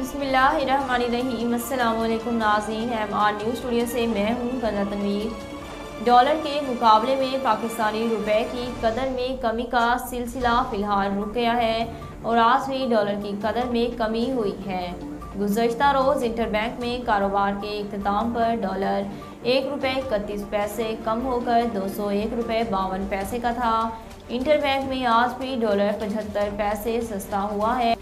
अल्लाम नाजीन M R news studio से मैं हूँ गंजा तनवीर। डॉलर के मुकाबले में पाकिस्तानी रुपए की कदर में कमी का सिलसिला फ़िलहाल रुक गया है और आज भी डॉलर की कदर में कमी हुई है। गुजशत रोज़ इंटरबैंक में कारोबार के अख्ताम पर डॉलर एक रुपये इकतीस पैसे कम होकर दो सौ एक रुपये बावन पैसे का था। इंटरबैंक में आज भी डॉलर पचहत्तर पैसे सस्ता हुआ है।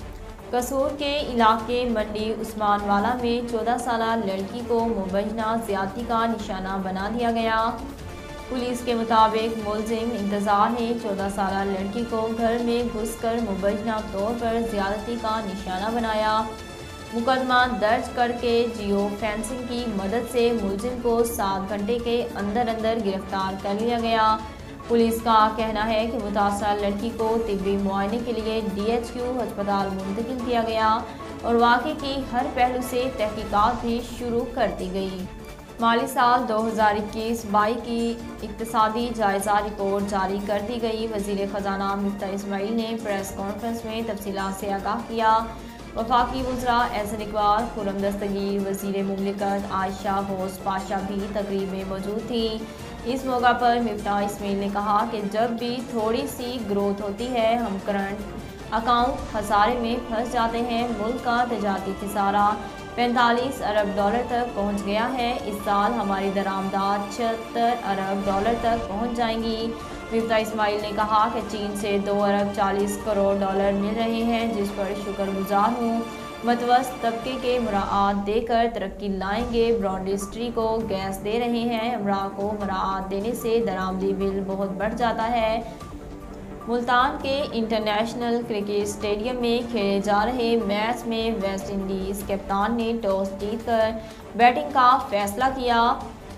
कसूर के इलाके मंडी उस्मानवाला में 14 साल लड़की को मुबैना ज़्यादा का निशाना बना दिया गया। पुलिस के मुताबिक मुलजिम इंतज़ार ने 14 साल लड़की को घर में घुसकर मुबैना तौर पर ज्यादती का निशाना बनाया। मुकदमा दर्ज करके जियो फेंसिंग की मदद से मुलजिम को सात घंटे के अंदर अंदर गिरफ़्तार कर लिया गया। पुलिस का कहना है कि मुतासर लड़की को तिबी मुआयने के लिए डीएचक्यू अस्पताल मुंतकिल किया गया और वाक़े की हर पहलू से तहकीकात भी शुरू कर दी गई। माली साल 2021 बाई की इकतदी जायज़ा रिपोर्ट जारी कर दी गई। वज़ीर ख़जाना मुफ्ता इसमाइल ने प्रेस कॉन्फ्रेंस में तफसीत से आगाह किया। वफाकी वजरा एहसन इकबाल, खुरम दस्तगीर, वज़ीर ममलिकत आयशा घोष पाशा भी तकरीब में मौजूद थी। इस मौका पर मिफ्ता इसमेल ने कहा कि जब भी थोड़ी सी ग्रोथ होती है, हम करंट अकाउंट खसारे में फंस जाते हैं, मुल्क का तजाती खसारा पैंतालीस अरब डॉलर तक पहुँच गया है। इस साल हमारी दरामदाद छिहत्तर अरब डॉलर तक पहुँच जाएँगी। मिफ्ता इस्माइल ने कहा कि चीन से दो अरब चालीस करोड़ डॉलर मिल रहे हैं, जिस पर शुक्रगुजार हूँ। मतवस्त तबके के मराआत देकर तरक्की लाएँगे। ब्रॉन्डिस्ट्री को गैस दे रहे हैं। अमरा को मराआत देने से दरामदी बिल बहुत बढ़ जाता है। मुल्तान के इंटरनेशनल क्रिकेट स्टेडियम में खेले जा रहे मैच में वेस्ट इंडीज़ कप्तान ने टॉस जीतकर बैटिंग का फैसला किया।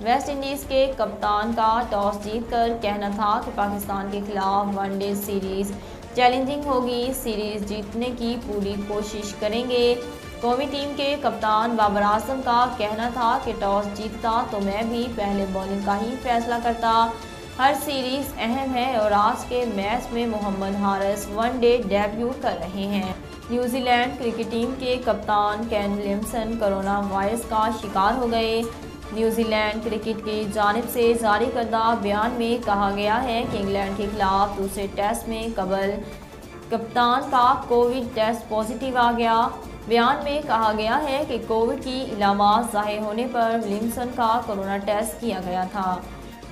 वेस्ट इंडीज़ के कप्तान का टॉस जीतकर कहना था कि पाकिस्तान के खिलाफ वनडे सीरीज़ चैलेंजिंग होगी सीरीज़ जीतने की पूरी कोशिश करेंगे। कौमी टीम के कप्तान बाबर आज़म का कहना था कि टॉस जीतता तो मैं भी पहले बॉलिंग का ही फैसला करता। हर सीरीज़ अहम है और आज के मैच में मोहम्मद हारिस वनडे डेब्यू कर रहे हैं। न्यूजीलैंड क्रिकेट टीम के कप्तान कैन विलियमसन कोरोना वायरस का शिकार हो गए। न्यूजीलैंड क्रिकेट की जानब से जारी करदा बयान में कहा गया है कि इंग्लैंड के खिलाफ दूसरे टेस्ट में कबल कप्तान का कोविड टेस्ट पॉजिटिव आ गया। बयान में कहा गया है कि कोविड की इलामत ज़ाहिर होने पर विलियमसन का कोरोना टेस्ट किया गया था।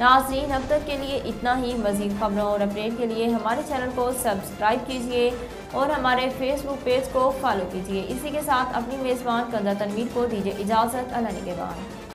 नाजरीन, अब तक के लिए इतना ही। मजीद खबरों और अपडेट के लिए हमारे चैनल को सब्सक्राइब कीजिए और हमारे फेसबुक पेज को फॉलो कीजिए। इसी के साथ अपनी मेज़बान कंदा तनवीर को दीजिए इजाज़त। अल्लाह के बाद।